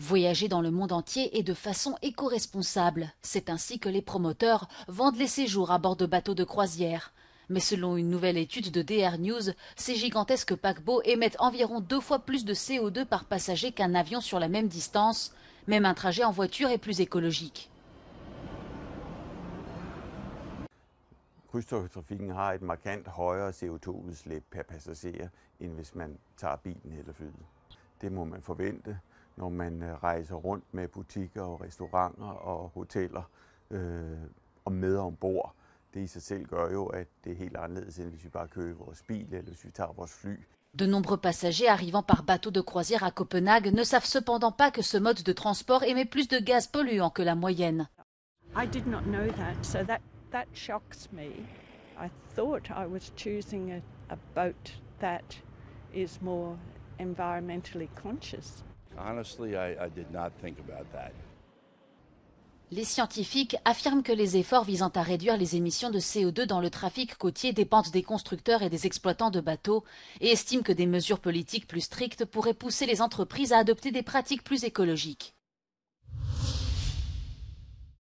Voyager dans le monde entier et de façon éco-responsable. C'est ainsi que les promoteurs vendent les séjours à bord de bateaux de croisière. Mais selon une nouvelle étude de DR News, ces gigantesques paquebots émettent environ deux fois plus de CO2 par passager qu'un avion sur la même distance. Même un trajet en voiture est plus écologique. Krydstogttrafikken har et markant højere CO2-udslip per passager, end hvis man tager bilen eller flyet. Det må man når man øh, rejser rundt med butikker og restauranter og hoteller øh, og med ombord. Det i sig selv gør jo, at det er helt anderledes, end hvis vi bare kører vores bil eller hvis vi tager vores fly. De nombreux passagers arrivant par bateau de croisière à Copenhague ne savent cependant pas que ce mode de transport émet plus de gaz polluants que la moyenne. I did not know that, so that, that shocks me. I thought I was choosing a, a boat that is more environmentally conscious. Les scientifiques affirment que les efforts visant à réduire les émissions de CO2 dans le trafic côtier dépendent des constructeurs et des exploitants de bateaux et estiment que des mesures politiques plus strictes pourraient pousser les entreprises à adopter des pratiques plus écologiques.